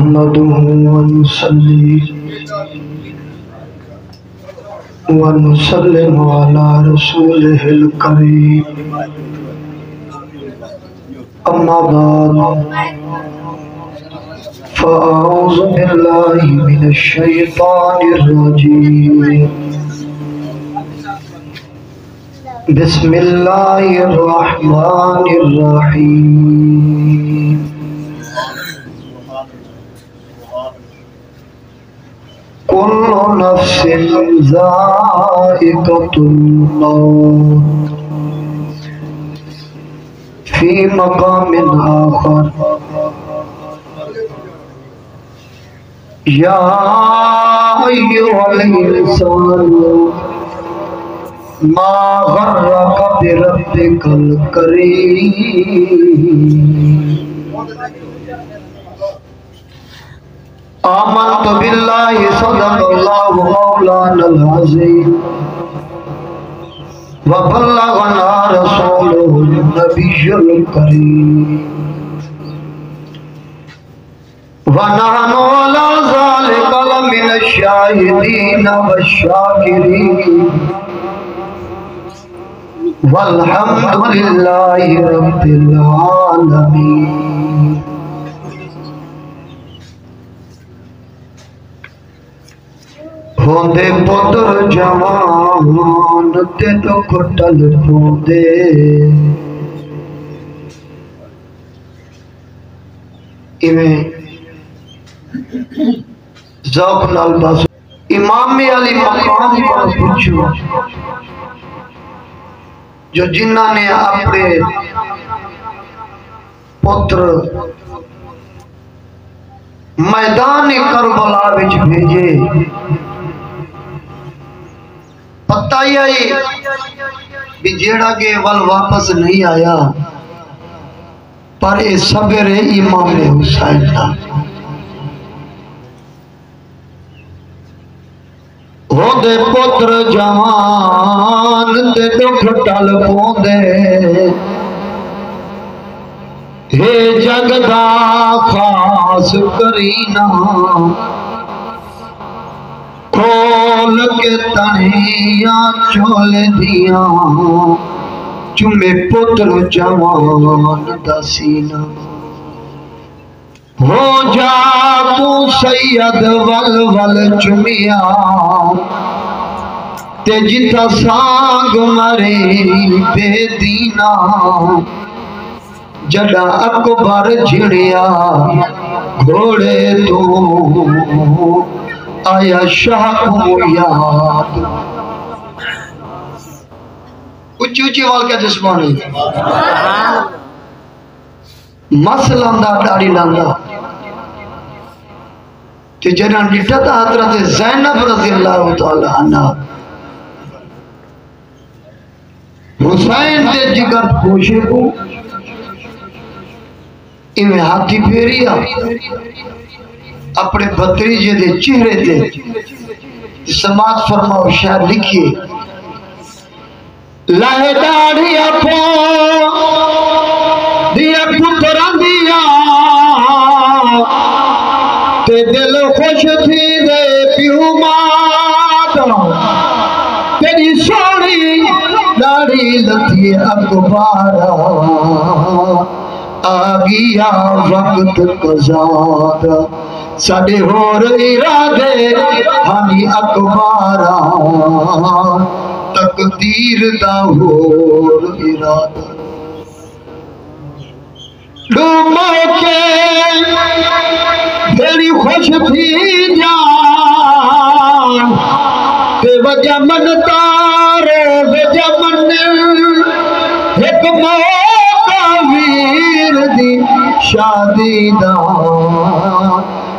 نحمده ونصلي ونسلم على رسوله الكريم. أما بعد، فأعوذ بالله من الشيطان الرجيم. بسم الله الرحمن الرحيم. كل نفس ذائقة الموت. في مقام آخر. يا أيها الإنسان ما غرك بربك الكريم. آمنت بالله صدق الله مولانا العظيم وبلغنا رسوله النبي الكريم. ونحن على ذلك لمن الشاهدين والشاكرين. والحمد لله رب العالمين. ہوندے پتر جوان تے دکھ ٹل پوندے ایویں ذوق نال بس امام علی مقام پر پوچھو جو جنہ نے اپنے پتر میدان کربلا وچ بھیجے پتہ ہی آئی بھی جیڑا کے ول واپس نہیں آیا، پر اے صبر امام حسین تھا ہو دے پتر جوان تے دکھ ٹل پوندے۔ ہے جگ دا خاص کرینا۔ کے تنیاں چول دیاں چمے پتر جوان دا سینہ۔ ہو جا تو سید ول ول چمیا تے جتا سانگ مرے بے دینا۔ جڑا اکبر جھڑیا گھوڑے تو۔ آیا شاہ کو یاد اچھی اچھی وال کا جسمانی مس لاندا ڈاڑی لاندا۔ تے جڑا ڈٹا تا حضرت زینب رضی اللہ تعالی عنہ۔ حسین دے جگر پوشے کو انہیں ہاتھی پھیریا اپنے بتریجے جی دے چہرے دے سماعت فرماؤ شاہ لکھیے۔ لائے داڑھی اپو، دیا پتران دیا، تے دل خوش تھی دے پیو مات۔ تیری سوڑی داڑھی لتھی اکبارا آگیا وقت قضاد ساڑے ہور ارادے ہانی اکبارا تقدیر دا ہور ارادہ ڈومو کے بھیڑی خوش تھی جان تے وجہ من تارے وجہ ایک موقع ویر دی شادی دا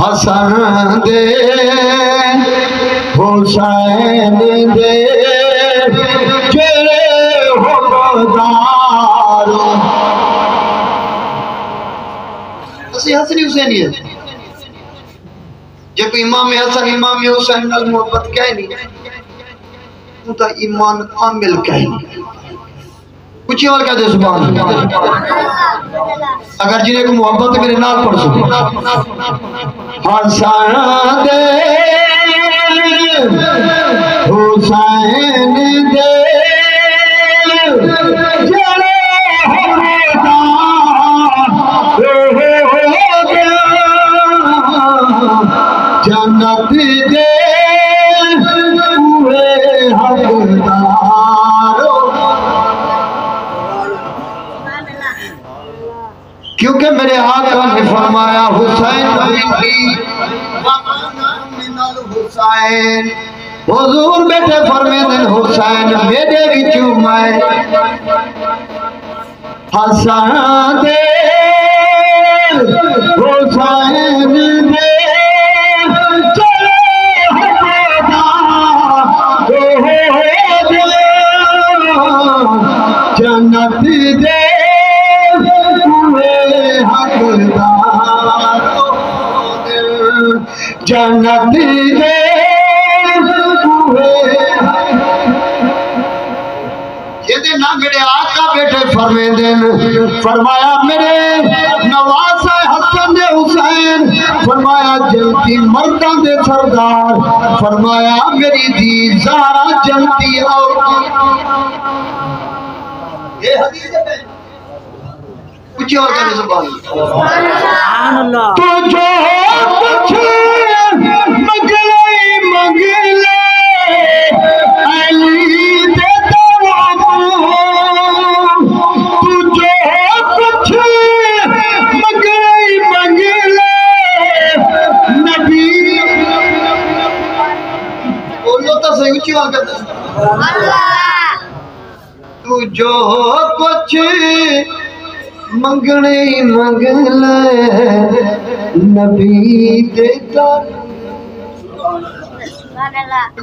حسن دے، حسین دے۔ جڑے حقدار اسی حسنی حسینی ہے۔ جب امام حسن، امام حسین نال محبت کہہ نہیں تو تا ایمان عامل کہہ نہیں کچھ اور کہہ دے سبحان اللہ۔ اگر جنہیں کو محبت میرے نال پڑھ سکو۔ حسن دے، حسین دے۔ جڑے جنت دے پورے حقدار کیونکہ میرے آقا نے فرمایا، حسین بنی من الحسین حضور بیٹے فرمیدن حسین میرے بھی میں حسان دے جنت پورے یہ آقا بیٹے فرمیدن فرمایا میرے نواز حسن دے حسین فرمایا جنتی مردان دے سردار فرمایا میری دی زارا جنتی عورت یہ حدیث ہے۔ کچھ اور کہنے سبحان اللہ۔ تو جو کچھ منگنے منگلے نبی دیتا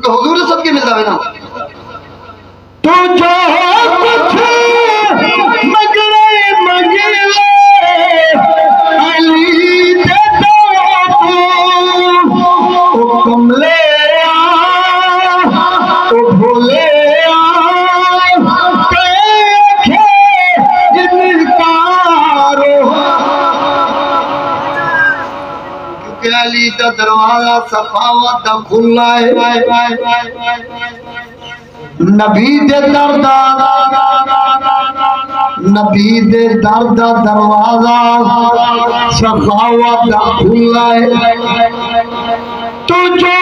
حضور سب کے ملتا ہے نا۔ تو جو کچھ منگنے علی کا دروازہ سخاوت دا کھلا ہے۔ نبی دے دردا نبی دے دردا دروازہ سخاوت دا کھلا ہے۔ تو جو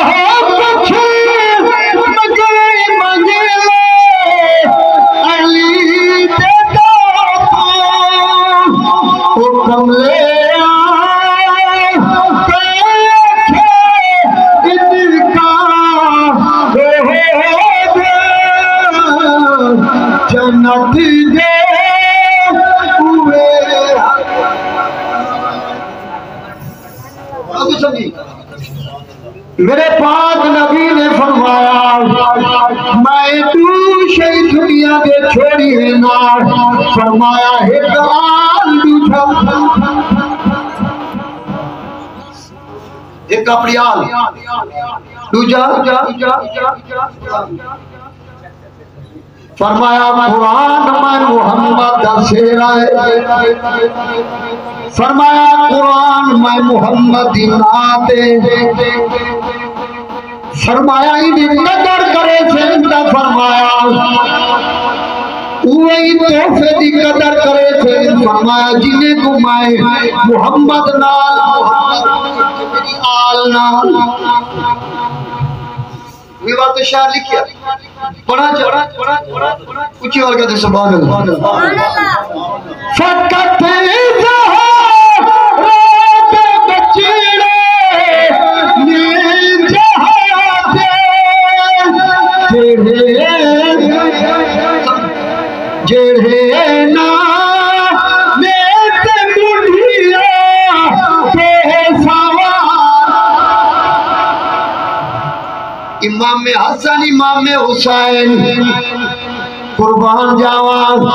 میرے پاک نبی نے فرمایا، میں تو شہی دنیا دے چھوڑی ہے نا فرمایا ایک آل دوچھا ایک اپنی آل، دوجا فرمایا قرآن میں محمد دا سیرہ ہے۔ فرمایا، قرآن میں محمد دی نات ہے۔ فرمایا انہیں قدر کرے سے فرمایا۔ وہی تحفے دی قدر کرے سے فرمایا جنہیں کو میں محمد نال محمد میری آل نال یہ بات شاہ لکھیا پڑھا جا کچھ اور کہتے سبحان اللہ۔ فقط امام حسن، امام حسین۔ قربان جاوان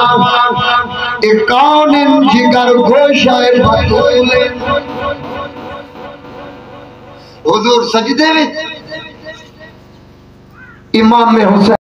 اکان کون جگر گوشہ بطول حضور سجدے میں۔ امام حسین۔